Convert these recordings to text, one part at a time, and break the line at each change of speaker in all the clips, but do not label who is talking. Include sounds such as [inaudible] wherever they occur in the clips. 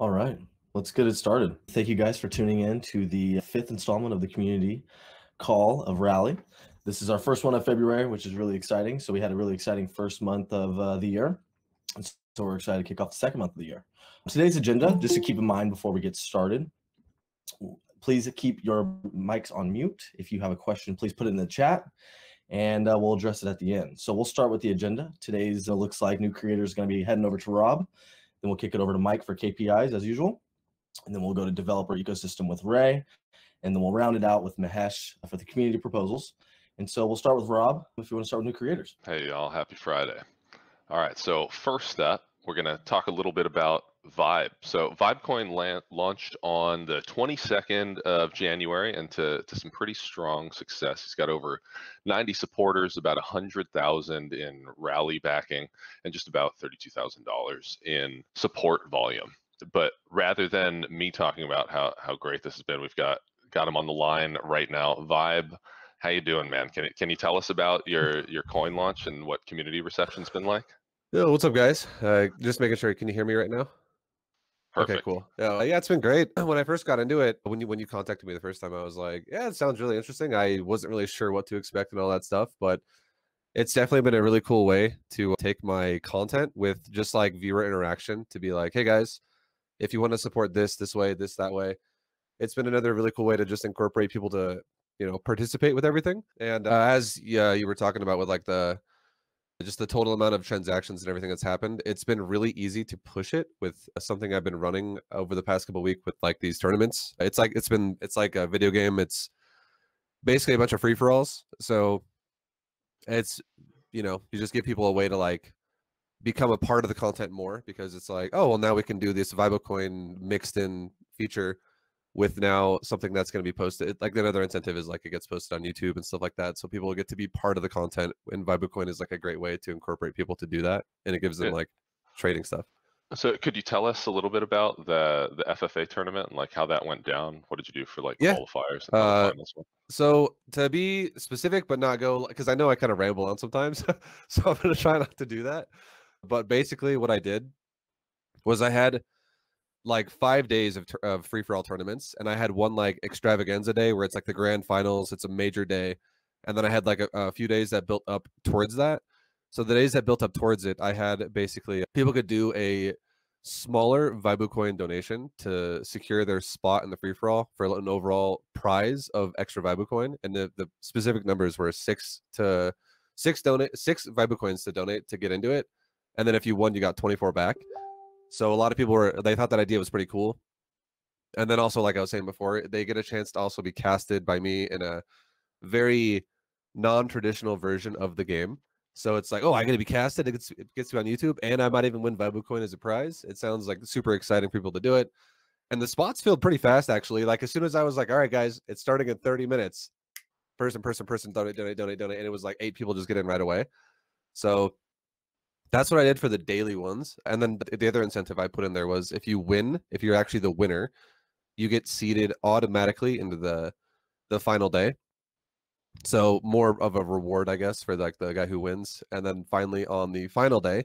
All right, let's get it started. Thank you guys for tuning in to the fifth installment of the community call of Rally. This is our first one of February, which is really exciting. So we had a really exciting first month of uh, the year. So we're excited to kick off the second month of the year. Today's agenda, just to keep in mind before we get started, please keep your mics on mute. If you have a question, please put it in the chat and uh, we'll address it at the end. So we'll start with the agenda. Today's uh, looks like new creator is going to be heading over to Rob. Then we'll kick it over to Mike for KPIs as usual. And then we'll go to developer ecosystem with Ray. And then we'll round it out with Mahesh for the community proposals. And so we'll start with Rob if you want to start with new creators.
Hey, y'all. Happy Friday. All right. So, first up, we're going to talk a little bit about Vibe. So Vibecoin launched on the 22nd of January and to, to some pretty strong success. He's got over 90 supporters, about 100,000 in rally backing, and just about $32,000 in support volume. But rather than me talking about how, how great this has been, we've got got him on the line right now. Vibe, how you doing, man? Can, can you tell us about your, your coin launch and what community reception's been like?
Yo, what's up, guys? Uh, just making sure. Can you hear me right now?
Perfect.
Okay, cool. Yeah, yeah, it's been great. [clears throat] When I first got into it, when you when you contacted me the first time, I was like, yeah, it sounds really interesting. I wasn't really sure what to expect and all that stuff, but it's definitely been a really cool way to take my content with just like viewer interaction to be like, hey guys, if you want to support this this way, this that way, it's been another really cool way to just incorporate people to you know participate with everything. And uh, as yeah, you were talking about with like the just the total amount of transactions and everything that's happened it's been really easy to push it with uh, something i've been running over the past couple week with like these tournaments. It's like it's been it's like a video game. It's basically a bunch of free-for-alls. So it's you know you just give people a way to like become a part of the content more because it's like oh well now we can do this vibocoin mixed in feature with now something that's going to be posted like another incentive is like it gets posted on youtube and stuff like that so people get to be part of the content and vibocoin is like a great way to incorporate people to do that and it gives them yeah. like trading stuff
so could you tell us a little bit about the the ffa tournament and like how that went down what did you do for like
yeah.
qualifiers
uh, so to be specific but not go because i know i kind of ramble on sometimes [laughs] so i'm going to try not to do that but basically what i did was i had like five days of, of free for all tournaments, and I had one like extravaganza day where it's like the grand finals. It's a major day, and then I had like a, a few days that built up towards that. So the days that built up towards it, I had basically people could do a smaller Vibucoin donation to secure their spot in the free for all for an overall prize of extra Vibucoin, and the, the specific numbers were six to six donate six Vibucoins to donate to get into it, and then if you won, you got twenty four back. So a lot of people were they thought that idea was pretty cool. And then also, like I was saying before, they get a chance to also be casted by me in a very non-traditional version of the game. So it's like, oh, I'm gonna be casted. It gets, it gets be on YouTube, and I might even win Vibu Coin as a prize. It sounds like super exciting for people to do it. And the spots filled pretty fast, actually. Like as soon as I was like, all right, guys, it's starting in 30 minutes. Person, person, person, donate, donate, donate, donate. And it was like eight people just get in right away. So that's what I did for the daily ones. And then the other incentive I put in there was if you win, if you're actually the winner, you get seeded automatically into the the final day. So more of a reward, I guess, for like the guy who wins. And then finally on the final day,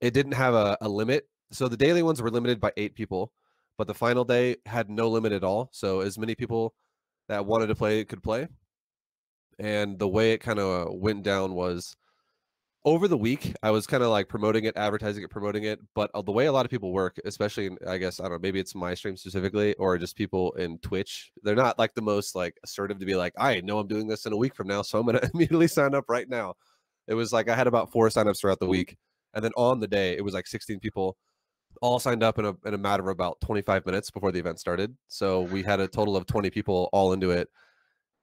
it didn't have a, a limit. So the daily ones were limited by eight people, but the final day had no limit at all. So as many people that wanted to play could play. And the way it kind of went down was over the week i was kind of like promoting it advertising it promoting it but uh, the way a lot of people work especially in, i guess i don't know maybe it's my stream specifically or just people in twitch they're not like the most like assertive to be like i know i'm doing this in a week from now so i'm gonna [laughs] immediately sign up right now. It was like i had about four signups throughout the week and then on the day it was like 16 people all signed up in a, in a matter of about 25 minutes before the event started so we had a total of 20 people all into it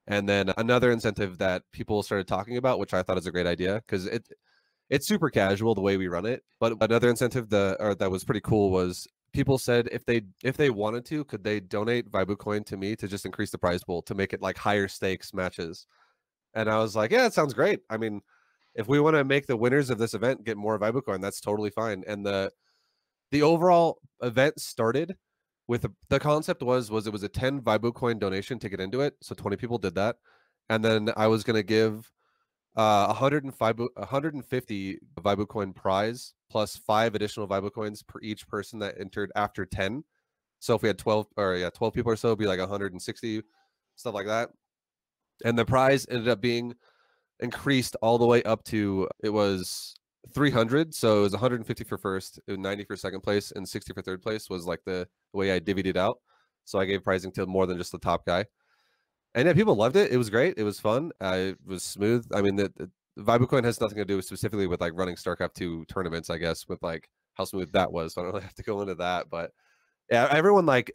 and then another incentive that people started talking about, which I thought is a great idea, because it it's super casual the way we run it. But another incentive that or that was pretty cool was people said if they if they wanted to, could they donate Vibucoin to me to just increase the prize pool to make it like higher stakes matches. And I was like, yeah, it sounds great. I mean, if we want to make the winners of this event get more Vibucoin, that's totally fine. And the the overall event started with a, the concept was was it was a 10 Vibu coin donation to get into it. So 20 people did that. And then I was going to give uh 105 150 Vibu coin prize plus five additional Vibu coins per each person that entered after 10. So if we had 12 or yeah, 12 people or so, it'd be like 160 stuff like that. And the prize ended up being increased all the way up to it was 300. So it was 150 for first, 90 for second place, and 60 for third place was like the way I divvied it out. So I gave pricing to more than just the top guy. And yeah, people loved it. It was great. It was fun. Uh, it was smooth. I mean, the, the Vibucoin has nothing to do specifically with like running StarCraft 2 tournaments, I guess, with like how smooth that was. So I don't really [laughs] have to go into that. But yeah, everyone like,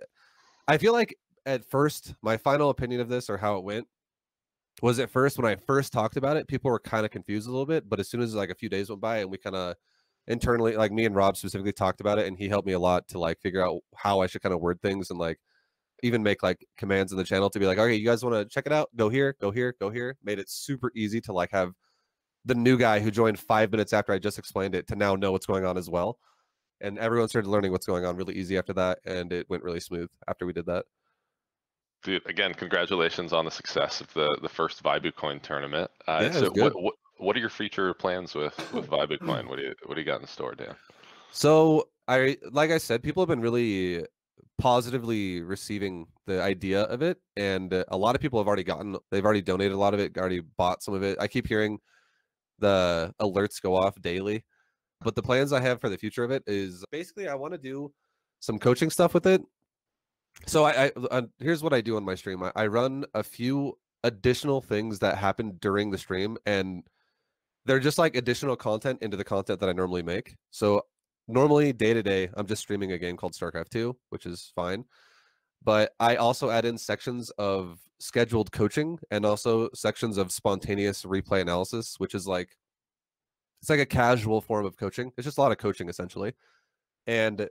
I feel like at first, my final opinion of this or how it went was at first when I first talked about it, people were kind of confused a little bit. But as soon as like a few days went by and we kind of internally, like me and Rob specifically talked about it, and he helped me a lot to like figure out how I should kind of word things and like even make like commands in the channel to be like, okay, you guys want to check it out? Go here, go here, go here. Made it super easy to like have the new guy who joined five minutes after I just explained it to now know what's going on as well. And everyone started learning what's going on really easy after that, and it went really smooth after we did that.
Dude, again, congratulations on the success of the the first Vibucoin tournament. Uh,
Yeah,
so
was good.
what, what what are your future plans with with Vibucoin? What do you what do you got in store, Dan?
So I like I said, people have been really positively receiving the idea of it, and a lot of people have already gotten. They've already donated a lot of it, already bought some of it. I keep hearing the alerts go off daily, but the plans I have for the future of it is basically I want to do some coaching stuff with it. So I, I uh, here's what I do on my stream. I, I run a few additional things that happen during the stream, and they're just like additional content into the content that I normally make. So normally day to day, I'm just streaming a game called StarCraft 2, which is fine. But I also add in sections of scheduled coaching and also sections of spontaneous replay analysis, which is like it's like a casual form of coaching. It's just a lot of coaching essentially. And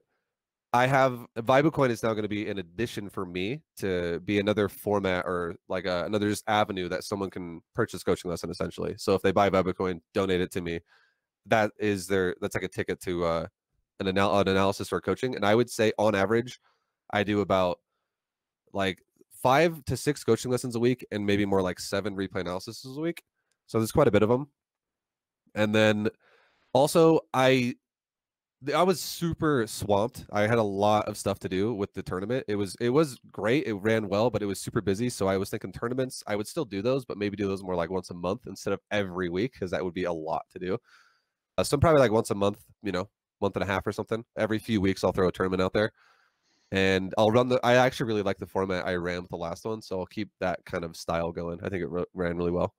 I have Vibucoin is now going to be an addition for me to be another format or like a, another just avenue that someone can purchase coaching lesson essentially. So if they buy Vibucoin, donate it to me. That is their that's like a ticket to uh, an, anal- an analysis or coaching. And I would say on average, I do about like five to six coaching lessons a week and maybe more like seven replay analysis a week. So there's quite a bit of them. And then also I I was super swamped. I had a lot of stuff to do with the tournament. It was it was great. It ran well, but it was super busy. So I was thinking tournaments. I would still do those, but maybe do those more like once a month instead of every week because that would be a lot to do. Uh, so probably like once a month, you know, month and a half or something. Every few weeks, I'll throw a tournament out there, and I'll run the. I actually really like the format I ran with the last one, so I'll keep that kind of style going. I think it ran really well.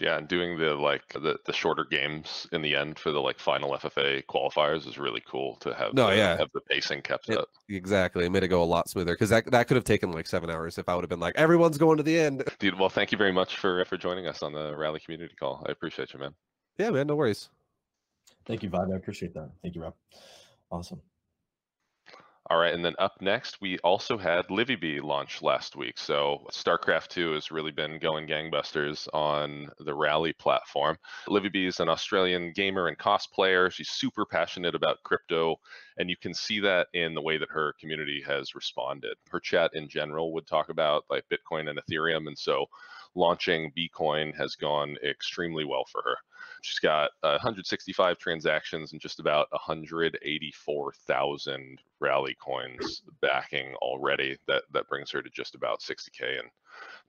Yeah, and doing the like the, the shorter games in the end for the like final FFA qualifiers is really cool to have.
No,
the,
yeah.
have the pacing kept
It-
up.
Exactly, it made it go a lot smoother because that that could have taken like seven hours if I would have been like everyone's going to the end. [laughs]
Dude, well, thank you very much for for joining us on the Rally Community Call. I appreciate you, man.
Yeah, man, no worries.
Thank you, Vibe. I appreciate that. Thank you, Rob. Awesome.
All right, and then up next, we also had Livy B launch last week. So StarCraft 2 has really been going gangbusters on the Rally platform. Livy B is an Australian gamer and cosplayer. She's super passionate about crypto, and you can see that in the way that her community has responded. Her chat in general would talk about like Bitcoin and Ethereum, and so launching Bcoin has gone extremely well for her. She's got uh, 165 transactions and just about 184,000 rally coins backing already. That that brings her to just about 60k in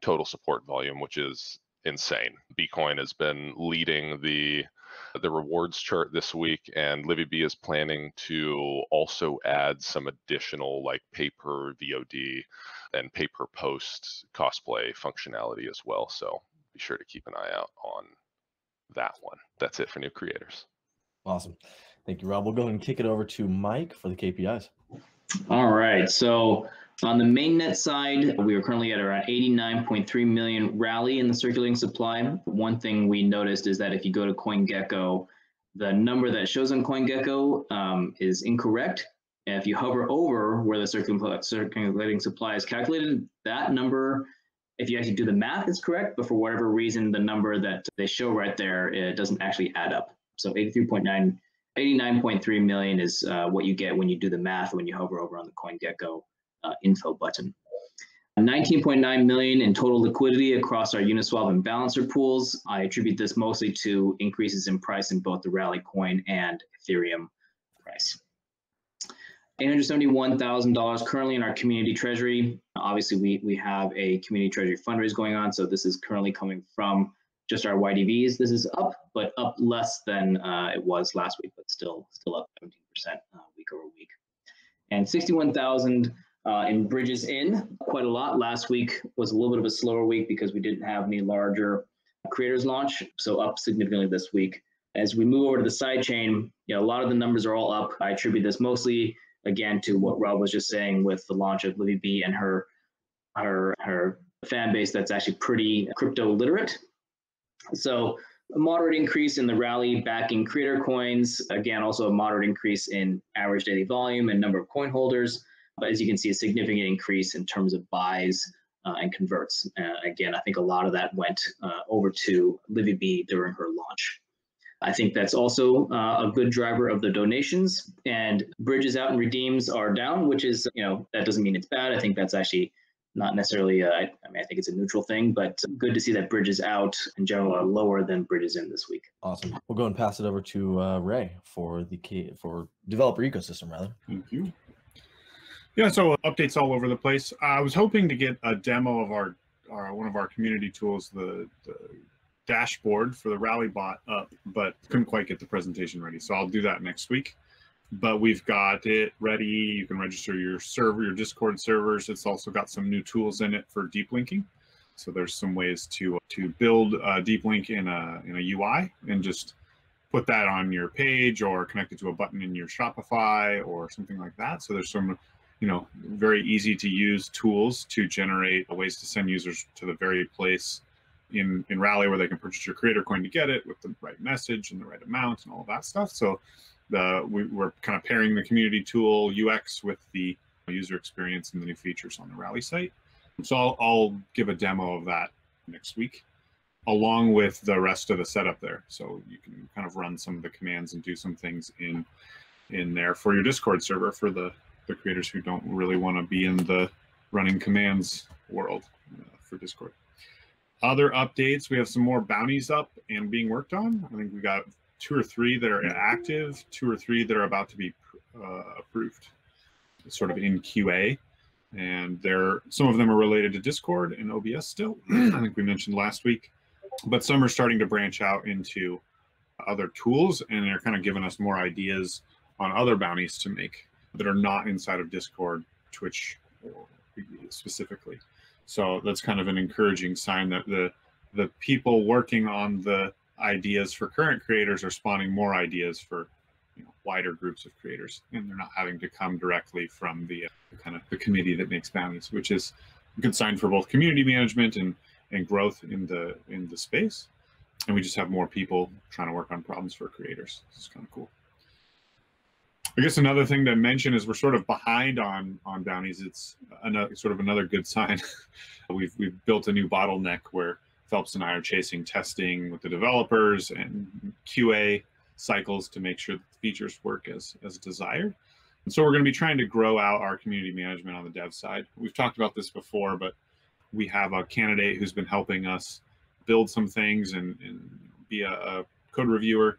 total support volume, which is insane. Bcoin has been leading the the rewards chart this week, and Livy B is planning to also add some additional like paper VOD and paper post cosplay functionality as well. So be sure to keep an eye out on that one. That's it for new creators.
Awesome. Thank you, Rob. We'll go ahead and kick it over to Mike for the KPIs.
All right. So on the mainnet side, we are currently at around 89.3 million rally in the circulating supply. One thing we noticed is that if you go to CoinGecko, the number that shows on CoinGecko um, is incorrect. And if you hover over where the circulating supply is calculated, that number, if you actually do the math, it's correct. But for whatever reason, the number that they show right there, it doesn't actually add up. So 83.9 89.3 million is uh, what you get when you do the math when you hover over on the CoinGecko uh, info button. 19.9 million in total liquidity across our Uniswap and Balancer pools. I attribute this mostly to increases in price in both the Rally coin and Ethereum price. $871,000 currently in our community treasury. Obviously, we, we have a community treasury fundraise going on, so this is currently coming from just our YDVs. This is up, but up less than uh, it was last week, but still still up 17% uh, week over week. And 61,000 uh, in bridges in, quite a lot. Last week was a little bit of a slower week because we didn't have any larger creators launch, so up significantly this week. As we move over to the side chain, you know, a lot of the numbers are all up. I attribute this mostly again to what Rob was just saying with the launch of Livy B and her her her fan base that's actually pretty crypto literate. So a moderate increase in the rally backing creator coins. Again, also a moderate increase in average daily volume and number of coin holders. But as you can see, a significant increase in terms of buys uh, and converts. Uh, again, I think a lot of that went uh, over to Livy B during her launch. I think that's also uh, a good driver of the donations and bridges out and redeems are down, which is, you know, that doesn't mean it's bad. I think that's actually not necessarily, uh, I, I mean, I think it's a neutral thing, but good to see that bridges out in general are lower than bridges in this week.
Awesome. We'll go and pass it over to uh, Ray for the key for developer ecosystem, rather.
Thank you. Yeah, so updates all over the place. I was hoping to get a demo of our, our one of our community tools, the, the dashboard for the Rally bot up, but couldn't quite get the presentation ready. So I'll do that next week. But we've got it ready. You can register your server, your Discord servers. It's also got some new tools in it for deep linking. So there's some ways to to build a deep link in a in a UI and just put that on your page or connect it to a button in your Shopify or something like that. So there's some you know very easy to use tools to generate ways to send users to the very place in in Rally where they can purchase your creator coin to get it with the right message and the right amount and all of that stuff. So the we, we're kind of pairing the community tool UX with the user experience and the new features on the Rally site. So I'll, I'll give a demo of that next week along with the rest of the setup there. So you can kind of run some of the commands and do some things in in there for your Discord server for the, the creators who don't really want to be in the running commands world uh, for Discord. Other updates, we have some more bounties up and being worked on. I think we got two or three that are active, two or three that are about to be uh, approved, sort of in QA. And there, some of them are related to Discord and OBS still. [clears throat] I think we mentioned last week, but some are starting to branch out into other tools, and they're kind of giving us more ideas on other bounties to make that are not inside of Discord, Twitch, specifically. So that's kind of an encouraging sign that the the people working on the ideas for current creators are spawning more ideas for you know, wider groups of creators, and they're not having to come directly from the, uh, kind of the committee that makes bounties, which is a good sign for both community management and and growth in the in the space. And we just have more people trying to work on problems for creators. It's kind of cool. I guess another thing to mention is we're sort of behind on on bounties. It's another sort of another good sign. [laughs] we've we've built a new bottleneck where Phelps and I are chasing testing with the developers and QA cycles to make sure that the features work as as desired. And so we're going to be trying to grow out our community management on the dev side. We've talked about this before, but we have a candidate who's been helping us build some things and, and be a, a code reviewer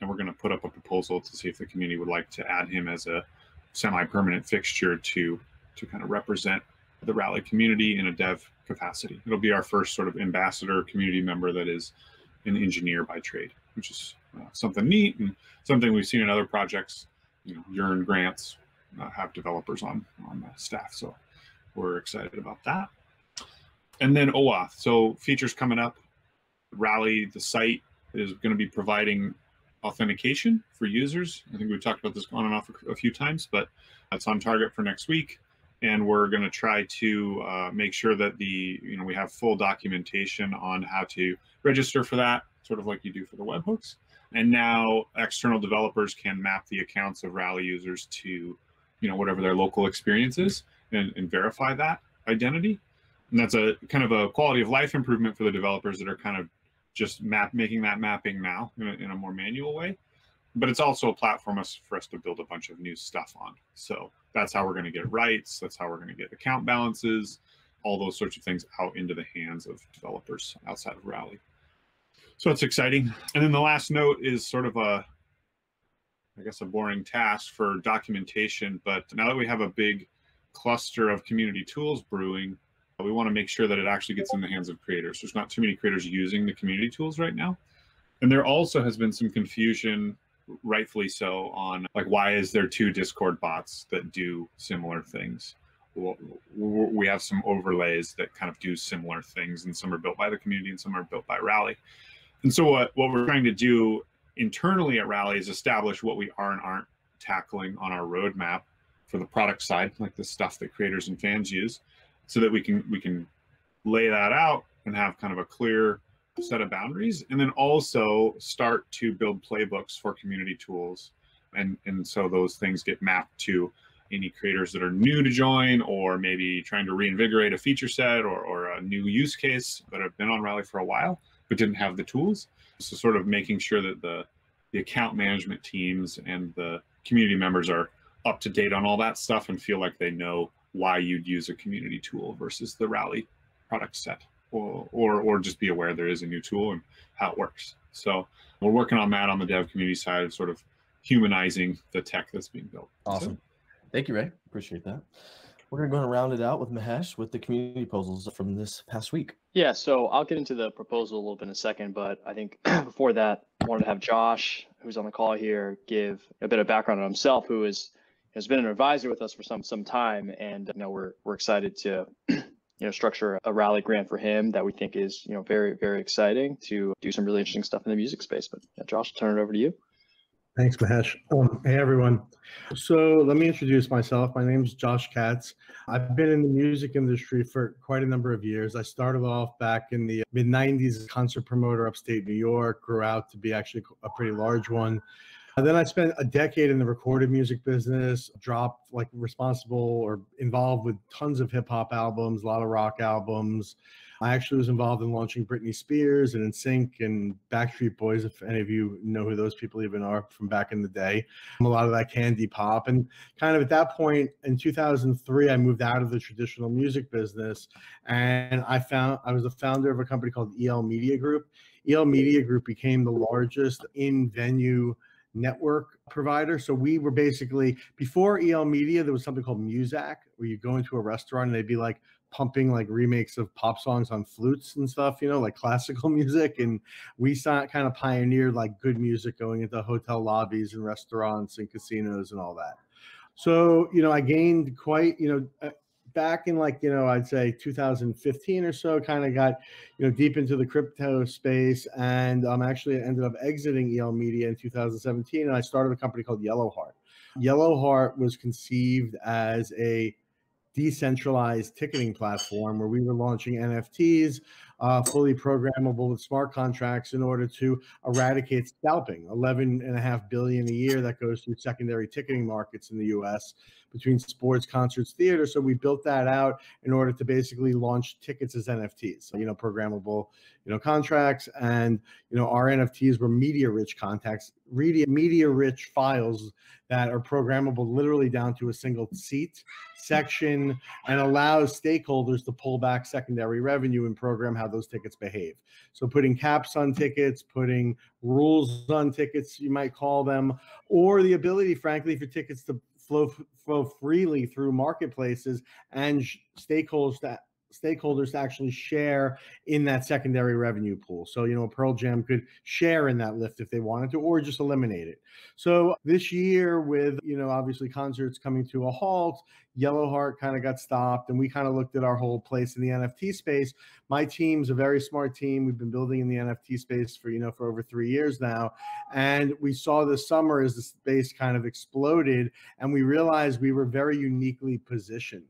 and we're going to put up a proposal to see if the community would like to add him as a semi-permanent fixture to to kind of represent the rally community in a dev capacity. It'll be our first sort of ambassador community member that is an engineer by trade, which is uh, something neat and something we've seen in other projects. You know, Yearn grants uh, have developers on on the staff, so we're excited about that. And then OAuth. So features coming up. Rally, the site is going to be providing authentication for users. I think we've talked about this on and off a, few times, but that's on target for next week. And we're going to try to uh, make sure that the, you know, we have full documentation on how to register for that, sort of like you do for the webhooks. And now external developers can map the accounts of Rally users to, you know, whatever their local experience is and, and verify that identity. And that's a kind of a quality of life improvement for the developers that are kind of just map making that mapping now in a, in a more manual way but it's also a platform for us to build a bunch of new stuff on so that's how we're going to get rights that's how we're going to get account balances all those sorts of things out into the hands of developers outside of Rally. So it's exciting. And then the last note is sort of a, I guess, a boring task for documentation. But now that we have a big cluster of community tools brewing, we want to make sure that it actually gets in the hands of creators. There's not too many creators using the community tools right now. And there also has been some confusion, rightfully so, on like why is there two Discord bots that do similar things? we have some overlays that kind of do similar things, and some are built by the community and some are built by Rally. And so what, what we're trying to do internally at Rally is establish what we are and aren't tackling on our roadmap for the product side, like the stuff that creators and fans use, so that we can we can lay that out and have kind of a clear set of boundaries, and then also start to build playbooks for community tools, and and so those things get mapped to any creators that are new to join or maybe trying to reinvigorate a feature set or, or a new use case that have been on Rally for a while but didn't have the tools. So sort of making sure that the the account management teams and the community members are up to date on all that stuff and feel like they know why you'd use a community tool versus the Rally product set or, or, or just be aware there is a new tool and how it works. So we're working on that on the dev community side, of sort of humanizing the tech that's being built.
Awesome. So, Thank you, Ray. Appreciate that. We're going to go and round it out with Mahesh with the community proposals from this past week.
Yeah, so I'll get into the proposal a little bit in a second, but I think [clears throat] before that, I wanted to have Josh, who's on the call here, give a bit of background on himself, who is has been an advisor with us for some some time, and you know we're we're excited to [clears throat] you know structure a rally grant for him that we think is you know very very exciting to do some really interesting stuff in the music space. But yeah, Josh, I'll turn it over to you.
Thanks, Mahesh. Um, hey, everyone. So let me introduce myself. My name is Josh Katz. I've been in the music industry for quite a number of years. I started off back in the mid 90s as concert promoter upstate New York, grew out to be actually a pretty large one. And then I spent a decade in the recorded music business, dropped like responsible or involved with tons of hip hop albums, a lot of rock albums, I actually was involved in launching Britney Spears and NSYNC and Backstreet Boys, if any of you know who those people even are from back in the day. A lot of that candy pop. And kind of at that point in 2003, I moved out of the traditional music business and I found I was the founder of a company called EL Media Group. EL Media Group became the largest in venue network provider. So we were basically before EL Media, there was something called Muzak, where you go into a restaurant and they'd be like, pumping like remakes of pop songs on flutes and stuff, you know, like classical [laughs] music. And we saw, kind of pioneered like good music going into hotel lobbies and restaurants and casinos and all that. So, you know, I gained quite, you know, uh, back in like, you know, I'd say 2015 or so, kind of got, you know, deep into the crypto space. And um, actually ended up exiting EL Media in 2017. And I started a company called Yellow Heart. Yellow Heart was conceived as a decentralized ticketing platform where we were launching NFTs, uh, fully programmable with smart contracts in order to eradicate scalping. 11 and a half billion a year that goes through secondary ticketing markets in the U.S. between sports, concerts, theater. So we built that out in order to basically launch tickets as NFTs. So, you know, programmable, you know, contracts, and you know, our NFTs were media-rich contacts, media-rich files that are programmable literally down to a single seat section and allows stakeholders to pull back secondary revenue and program how those tickets behave. So putting caps on tickets, putting rules on tickets, you might call them, or the ability, frankly, for tickets to flow flow freely through marketplaces and stakeholders that stakeholders to actually share in that secondary revenue pool. So, you know, Pearl Jam could share in that lift if they wanted to, or just eliminate it. So this year with, you know, obviously concerts coming to a halt, Yellow Heart kind of got stopped and we kind of looked at our whole place in the NFT space. My team's a very smart team. We've been building in the NFT space for, you know, for over three years now. And we saw this summer as the space kind of exploded and we realized we were very uniquely positioned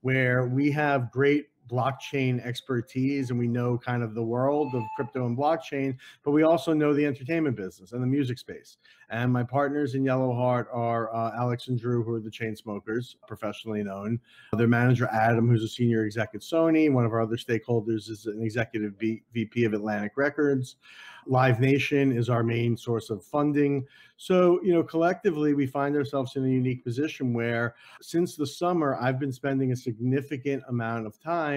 where we have great blockchain expertise and we know kind of the world of crypto and blockchain, but we also know the entertainment business and the music space. And my partners in Yellow Heart are uh, Alex and Drew, who are the Chainsmokers, professionally known. Their manager, Adam, who's a senior exec at Sony. One of our other stakeholders is an executive V- VP of Atlantic Records. Live Nation is our main source of funding. So, you know, collectively, we find ourselves in a unique position where since the summer, I've been spending a significant amount of time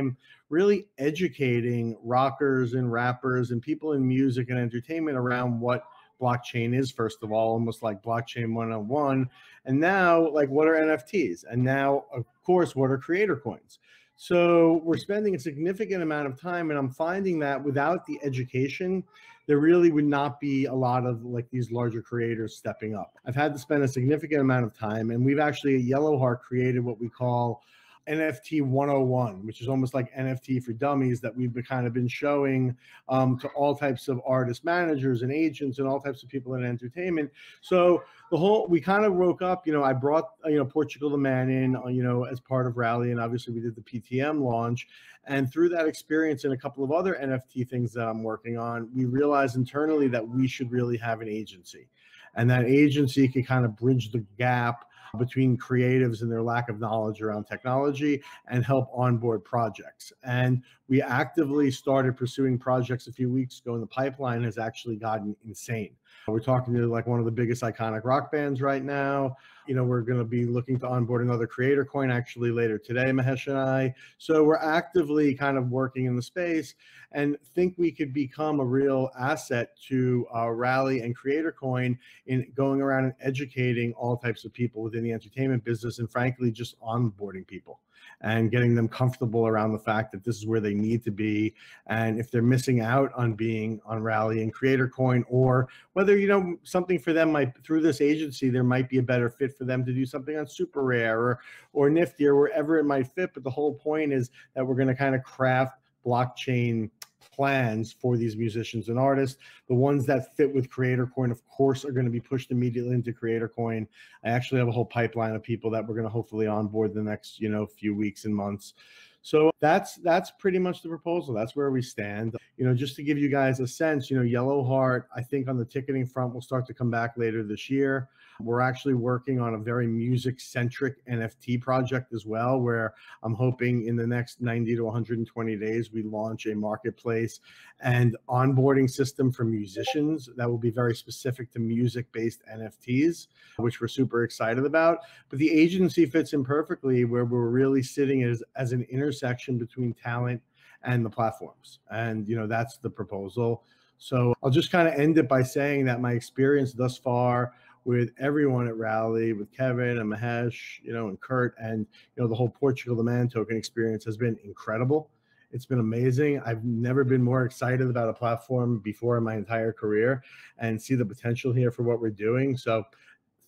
really educating rockers and rappers and people in music and entertainment around what blockchain is first of all almost like blockchain 101 and now like what are nfts and now of course what are creator coins? So we're spending a significant amount of time and i'm finding that without the education there really would not be a lot of like these larger creators stepping up. I've had to spend a significant amount of time and we've actually at yellowheart created what we call NFT 101, which is almost like NFT for dummies that we've been kind of been showing um, to all types of artist managers and agents and all types of people in entertainment. So the whole we kind of woke up. You know, I brought you know Portugal the Man in, uh, you know, as part of Rally, and obviously we did the PTM launch. And through that experience and a couple of other NFT things that I'm working on, we realized internally that we should really have an agency, and that agency could kind of bridge the gap between creatives and their lack of knowledge around technology and help onboard projects. And we actively started pursuing projects a few weeks ago, and the pipeline has actually gotten insane. We're talking to like one of the biggest iconic rock bands right now. You know, we're going to be looking to onboard another creator coin actually later today, Mahesh and I. So we're actively kind of working in the space and think we could become a real asset to Rally and Creator Coin in going around and educating all types of people within the entertainment business and frankly just onboarding people and getting them comfortable around the fact that this is where they need to be. And if they're missing out on being on Rally and Creator Coin, or whether, you know, something for them might through this agency, there might be a better fit for them to do something on Super Rare or, or Nifty or wherever it might fit. But the whole point is that we're going to kind of craft blockchain plans for these musicians and artists. The ones that fit with Creator Coin, of course, are going to be pushed immediately into Creator Coin. I actually have a whole pipeline of people that we're going to hopefully onboard the next, you know, few weeks and months. So that's that's pretty much the proposal. That's where we stand. You know, just to give you guys a sense, you know, Yellow Heart, I think on the ticketing front will start to come back later this year. We're actually working on a very music centric NFT project as well, where I'm hoping in the next 90 to 120 days, we launch a marketplace and onboarding system for musicians that will be very specific to music based NFTs, which we're super excited about. But the agency fits in perfectly where we're really sitting as, as an intersection between talent and the platforms. And, you know, that's the proposal. So I'll just kind of end it by saying that my experience thus far with everyone at Rally, with Kevin and Mahesh, you know, and Kurt, and you know, the whole Portugal the Man token experience has been incredible. It's been amazing. I've never been more excited about a platform before in my entire career and see the potential here for what we're doing. So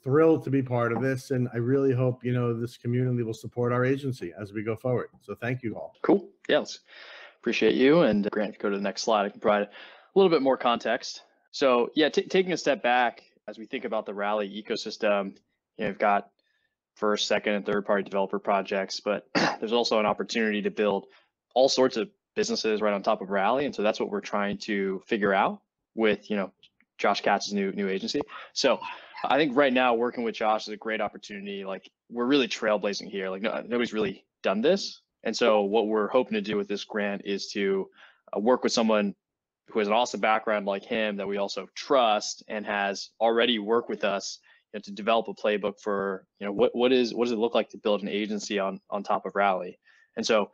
thrilled to be part of this. And I really hope, you know, this community will support our agency as we go forward. So thank you all.
Cool. Yes. Appreciate you. And Grant, if you go to the next slide, I can provide a little bit more context. So yeah, t- taking a step back, as we think about the Rally ecosystem, you know, you've got first, second, and third party developer projects, but [clears throat] there's also an opportunity to build all sorts of businesses right on top of Rally. And so that's what we're trying to figure out with, you know, Josh Katz's new new agency. So I think right now working with Josh is a great opportunity. Like we're really trailblazing here. Like no, nobody's really done this. And so what we're hoping to do with this grant is to uh, work with someone who has an awesome background like him that we also trust and has already worked with us you know, to develop a playbook for you know what what is what does it look like to build an agency on on top of Rally, and so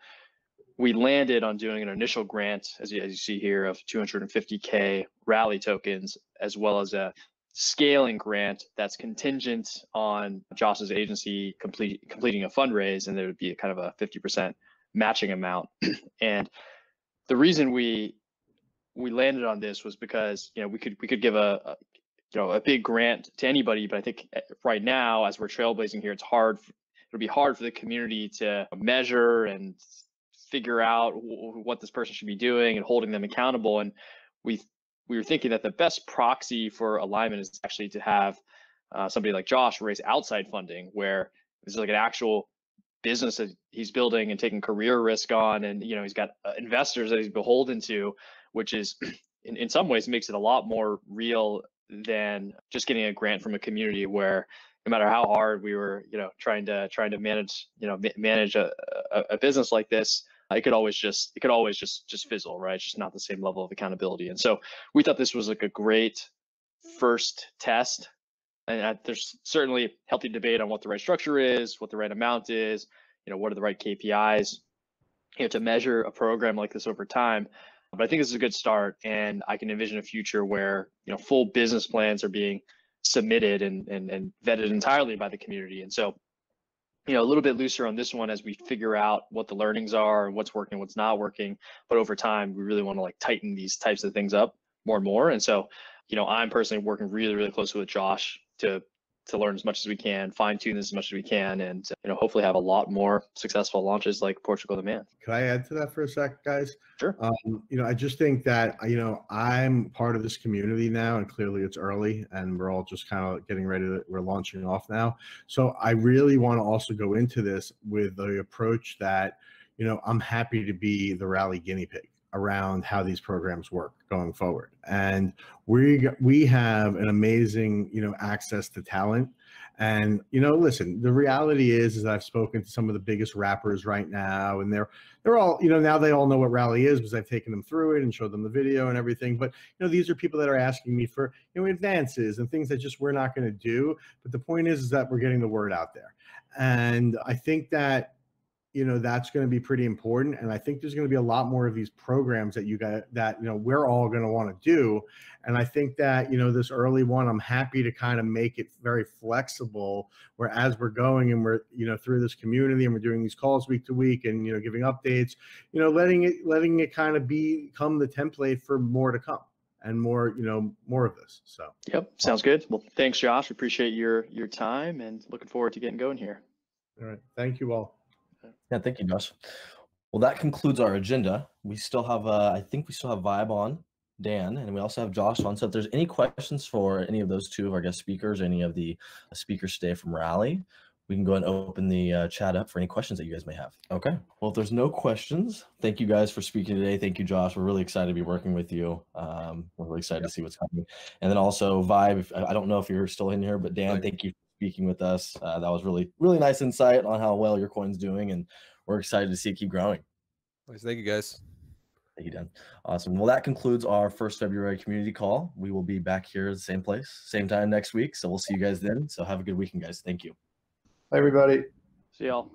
we landed on doing an initial grant as you, as you see here of 250k Rally tokens as well as a scaling grant that's contingent on Josh's agency complete completing a fundraise, and there would be a kind of a 50% matching amount. [clears throat] and the reason we we landed on this was because you know we could we could give a, a you know a big grant to anybody, but I think eh, right now as we're trailblazing here, it's hard. It'll be hard for the community to measure and figure out what this person should be doing and holding them accountable. And we we were thinking that the best proxy for alignment is actually to have uh, somebody like Josh raise outside funding, where this is like an actual business that he's building and taking career risk on, and you know he's got uh, investors that he's beholden to, which is [clears throat] in, in some ways makes it a lot more real than just getting a grant from a community where no matter how hard we were you know trying to trying to manage you know manage a, a, a business like this it could always just it could always just just fizzle, right? It's just not the same level of accountability. And so we thought this was like a great first test. And uh, there's certainly healthy debate on what the right structure is, what the right amount is, you know, what are the right KPIs, you know, to measure a program like this over time. But I think this is a good start, and I can envision a future where you know full business plans are being submitted and and, and vetted entirely by the community. And so you know a little bit looser on this one as we figure out what the learnings are and what's working what's not working but over time we really want to like tighten these types of things up more and more and so you know i'm personally working really really closely with josh to to learn as much as we can, fine tune this as much as we can, and you know hopefully have a lot more successful launches like Portugal the Man.
Could I add to that for a sec, guys?
Sure.
Um, you know, I just think that you know I'm part of this community now, and clearly it's early, and we're all just kind of getting ready to we're launching off now. So I really want to also go into this with the approach that you know I'm happy to be the rally guinea pig around how these programs work going forward. And we we have an amazing you know access to talent. And you know listen the reality is is i've spoken to some of the biggest rappers right now and they're they're all you know now they all know what rally is because i've taken them through it and showed them the video and everything. But you know these are people that are asking me for you know advances and things that just we're not going to do. But the point is, is that we're getting the word out there. And i think that you know that's going to be pretty important and i think there's going to be a lot more of these programs that you got that you know we're all going to want to do and i think that you know this early one i'm happy to kind of make it very flexible where as we're going and we're you know through this community and we're doing these calls week to week and you know giving updates you know letting it letting it kind of become the template for more to come and more you know more of this so.
Yep sounds good. Well thanks josh. We appreciate your your time and looking forward to getting going here.
All right. Thank you all
yeah, thank you, Josh. Well, that concludes our agenda. We still have, uh, I think we still have Vibe on, Dan, and we also have Josh on. So if there's any questions for any of those two of our guest speakers, any of the speakers today from Rally, we can go and open the uh, chat up for any questions that you guys may have. Okay. Well, if there's no questions, thank you guys for speaking today. Thank you, Josh. We're really excited to be working with you. Um, we're really excited to see what's coming. And then also, Vibe, I don't know if you're still in here, but Dan, thank you speaking with us. Uh, that was really, really nice insight on how well your coin's doing, and we're excited to see it keep growing.
Nice. Thank you, guys.
Thank you, Dan. Awesome. Well, that concludes our first February community call. We will be back here at the same place, same time next week. So we'll see you guys then. So have a good weekend, guys. Thank you.
Bye, everybody.
See y'all.